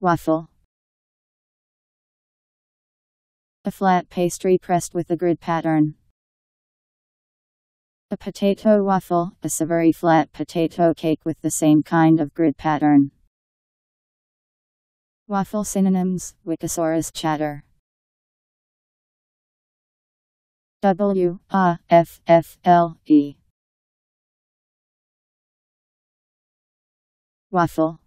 Waffle. A flat pastry pressed with a grid pattern. A potato waffle, a savory flat potato cake with the same kind of grid pattern. Waffle synonyms, Wikisaurus chatter. W A F F L E Waffle